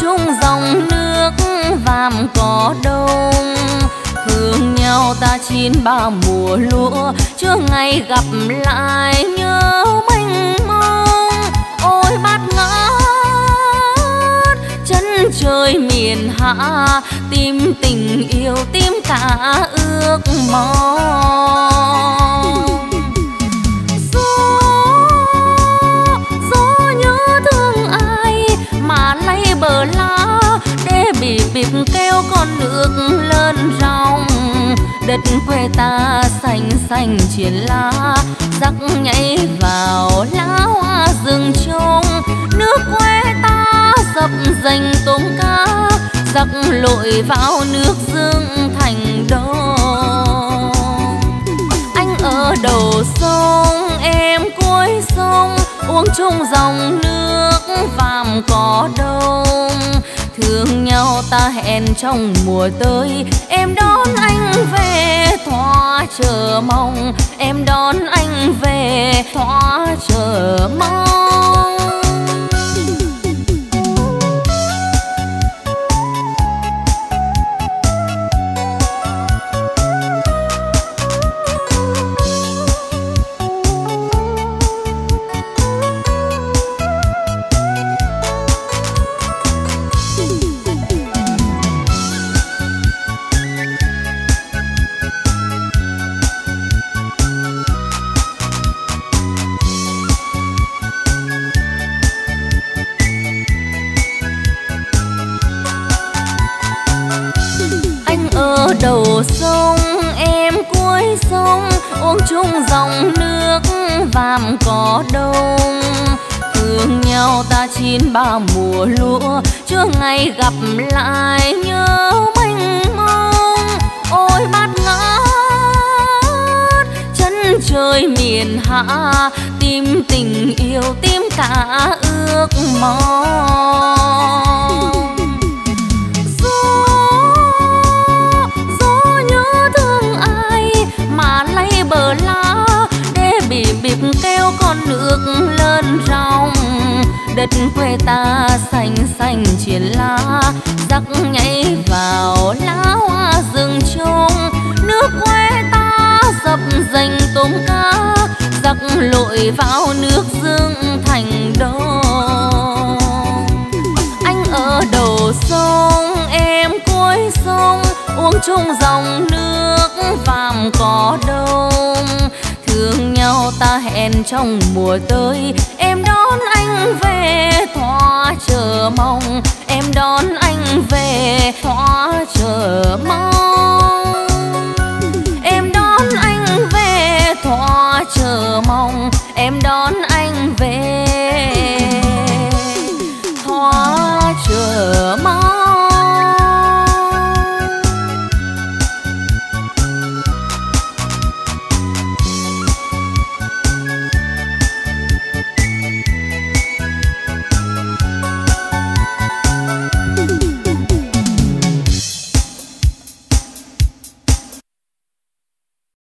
trung dòng nước vàm có đông. Thương nhau ta chín ba mùa lúa, chưa ngày gặp lại nhớ mênh mông. Ôi bát ngát, chân trời miền hạ, tìm tình yêu, tìm cả ước mong. Bị kêu con nước lớn rong, đất quê ta xanh xanh triển lá rắc nhảy vào lá hoa rừng trông nước quê ta dập dành tôm cá giặc lội vào nước dương thành đông anh ở đầu sông em cuối sông uống chung dòng nước vàm có đông thương nhau ta hẹn trong mùa tới. Em đón anh về thỏa chờ mong. Em đón anh về thỏa chờ mong. Đầu sông, em cuối sông uống chung dòng nước, vàm có đông. Thương nhau ta chín ba mùa lúa, chưa ngày gặp lại nhớ mênh mông. Ôi bát ngát, chân trời miền hạ tim tình yêu tim cả ước mong. Để bịp kêu con nước lớn rong, đất quê ta xanh xanh chuyển lá rắc nhảy vào lá hoa rừng trông nước quê ta dập dành tôm cá giặc lội vào nước dương thành đông. Anh ở đầu sông em cuối sông uống chung dòng nước vàm cỏ đông thương nhau ta hẹn trong mùa tới. Em đón anh về thoa chờ mong. Em đón anh về thoa chờ mong. Em đón anh về thoa chờ mong. Em đón